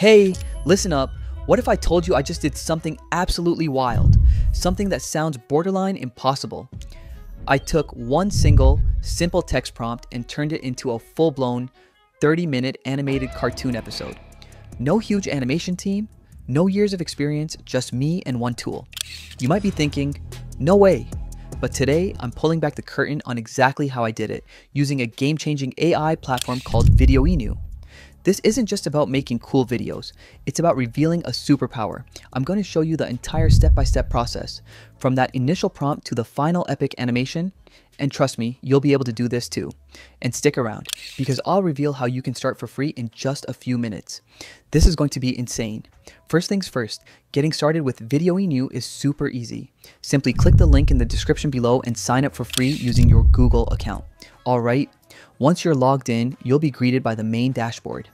Hey, listen up. What if I told you I just did something absolutely wild? Something that sounds borderline impossible. I took one single, simple text prompt and turned it into a full blown 30 minute animated cartoon episode. No huge animation team, no years of experience, just me and one tool. You might be thinking, no way. But today, I'm pulling back the curtain on exactly how I did it using a game changing AI platform called Video Inu. This isn't just about making cool videos, it's about revealing a superpower. I'm going to show you the entire step by step process, from that initial prompt to the final epic animation. And trust me, you'll be able to do this too. And stick around, because I'll reveal how you can start for free in just a few minutes. This is going to be insane. First things first, getting started with Video Inu is super easy. Simply click the link in the description below and sign up for free using your Google account. Alright, once you're logged in, you'll be greeted by the main dashboard.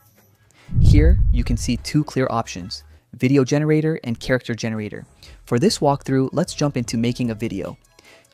Here, you can see two clear options, video generator and character generator. For this walkthrough, let's jump into making a video.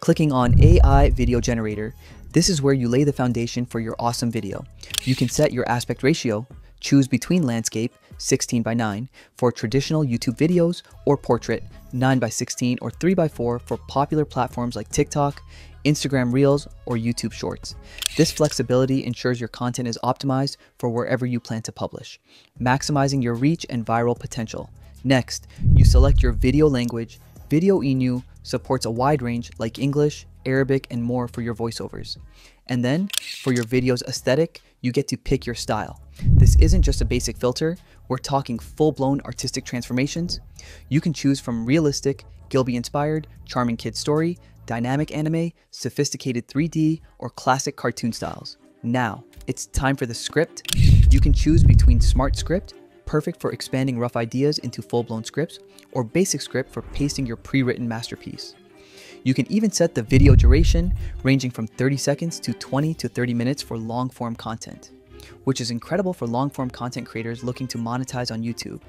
Clicking on AI Video Generator, this is where you lay the foundation for your awesome video. You can set your aspect ratio, choose between landscape 16 by 9 for traditional YouTube videos or portrait 9 by 16 or 3 by 4 for popular platforms like TikTok, Instagram Reels, or YouTube Shorts. This flexibility ensures your content is optimized for wherever you plan to publish, maximizing your reach and viral potential. Next, you select your video language. Video Inu supports a wide range like English, Arabic, and more for your voiceovers. And then, for your video's aesthetic, you get to pick your style. This isn't just a basic filter, we're talking full blown artistic transformations. You can choose from realistic, Ghibli inspired, charming kid story, dynamic anime, sophisticated 3D, or classic cartoon styles. Now, it's time for the script. You can choose between Smart Script, perfect for expanding rough ideas into full blown scripts, or Basic Script for pasting your pre written masterpiece. You can even set the video duration, ranging from 30 seconds to 20 to 30 minutes for long form content, which is incredible for long form content creators looking to monetize on YouTube.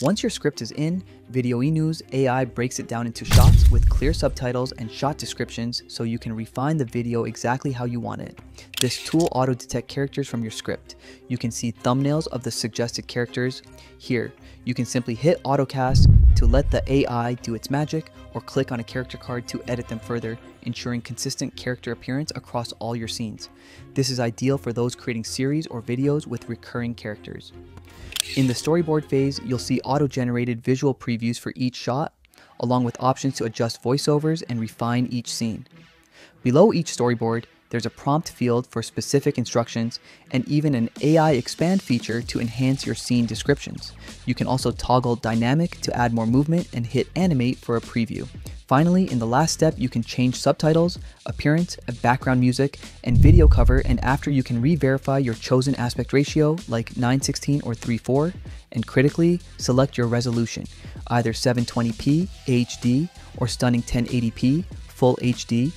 Once your script is in, Video Inu's AI breaks it down into shots with clear subtitles and shot descriptions so you can refine the video exactly how you want it. This tool auto-detect characters from your script. You can see thumbnails of the suggested characters. Here, you can simply hit AutoCast to let the AI do its magic or click on a character card to edit them further, ensuring consistent character appearance across all your scenes. This is ideal for those creating series or videos with recurring characters. In the storyboard phase, you'll see auto-generated visual previews for each shot, along with options to adjust voiceovers and refine each scene. Below each storyboard, there's a prompt field for specific instructions and even an AI expand feature to enhance your scene descriptions. You can also toggle dynamic to add more movement and hit animate for a preview. Finally, in the last step, you can change subtitles, appearance, background music, and video cover, and after you can re-verify your chosen aspect ratio, like 916 or 34, and critically, select your resolution, either 720p, HD, or stunning 1080p, full HD.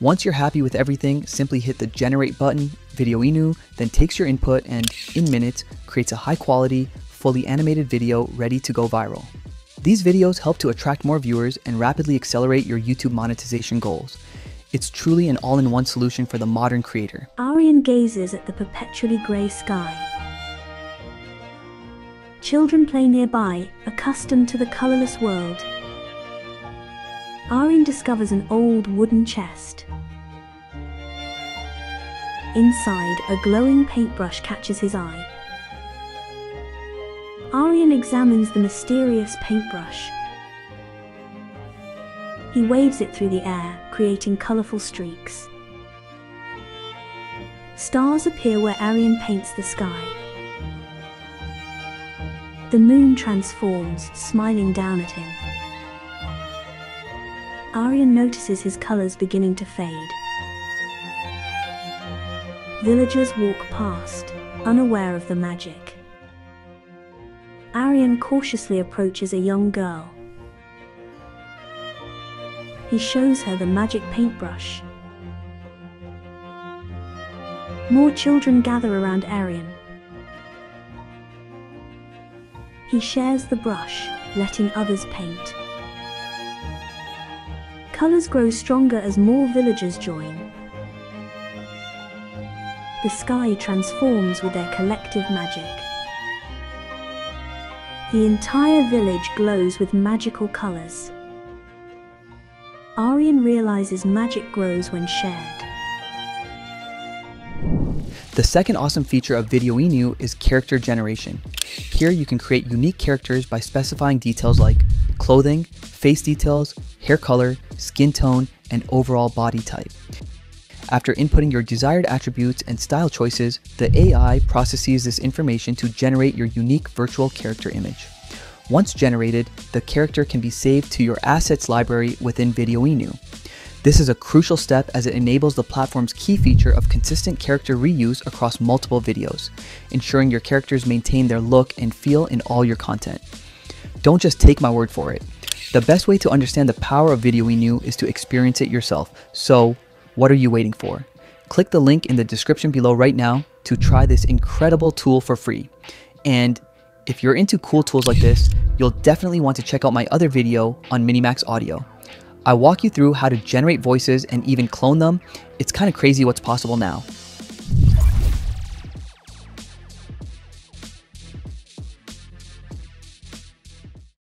Once you're happy with everything, simply hit the generate button, Video Inu, then takes your input and, in minutes, creates a high quality, fully animated video ready to go viral. These videos help to attract more viewers and rapidly accelerate your YouTube monetization goals. It's truly an all-in-one solution for the modern creator. Aryan gazes at the perpetually grey sky. Children play nearby, accustomed to the colourless world. Aryan discovers an old wooden chest. Inside, a glowing paintbrush catches his eye. Aryan examines the mysterious paintbrush. He waves it through the air, creating colourful streaks. Stars appear where Aryan paints the sky. The moon transforms, smiling down at him. Aryan notices his colours beginning to fade. Villagers walk past, unaware of the magic. Aryan cautiously approaches a young girl. He shows her the magic paintbrush. More children gather around Aryan. He shares the brush, letting others paint. Colors grow stronger as more villagers join. The sky transforms with their collective magic. The entire village glows with magical colors. Aryan realizes magic grows when shared. The second awesome feature of Video Inu is character generation. Here you can create unique characters by specifying details like clothing, face details, hair color, skin tone, and overall body type. After inputting your desired attributes and style choices, the AI processes this information to generate your unique virtual character image. Once generated, the character can be saved to your assets library within Video Inu. This is a crucial step as it enables the platform's key feature of consistent character reuse across multiple videos, ensuring your characters maintain their look and feel in all your content. Don't just take my word for it. The best way to understand the power of Video Inu is to experience it yourself. So, what are you waiting for? Click the link in the description below right now to try this incredible tool for free. And if you're into cool tools like this, you'll definitely want to check out my other video on Minimax Audio. I walk you through how to generate voices and even clone them. It's kind of crazy what's possible now.